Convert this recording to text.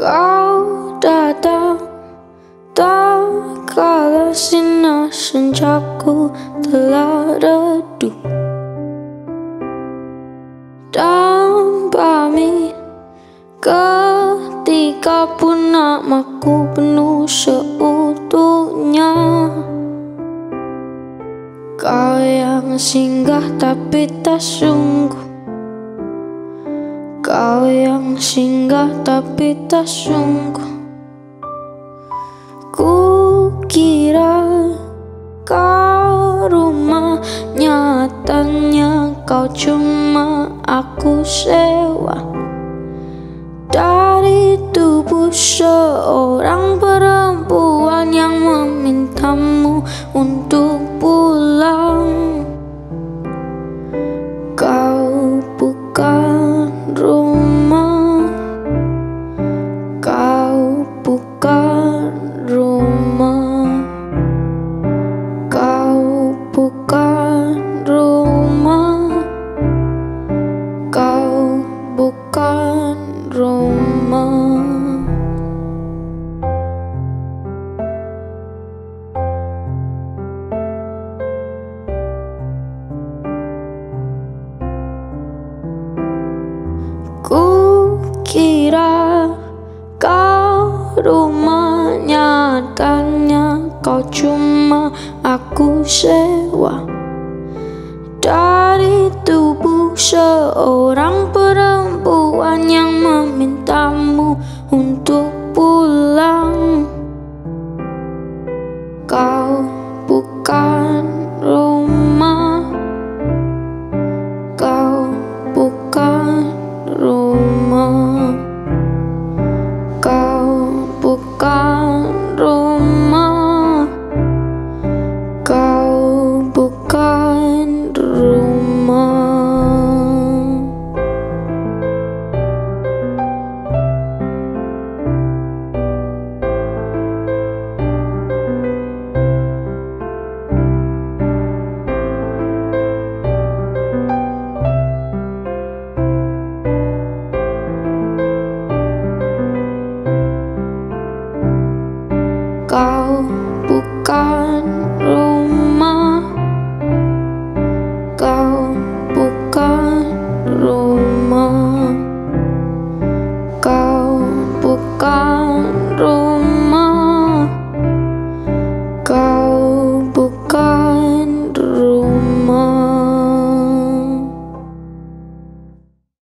Kau datang tak kalah sinar senjaku telah redup Dampami ketika pun namaku penuh seutuhnya. Kau yang singgah tapi tak sungguh. Kau yang singgah tapi tak sungguh. Ku kira kau rumah Nyatanya kau cuma aku sewa. Dari tubuh seorang perempuan yang memintamu untuk bukan rumah. Kau bukan rumah. Ku kira kau rumah nyatanya kau cuma aku sewa. Dari tubuh seorang perempuan Kau bukan rumah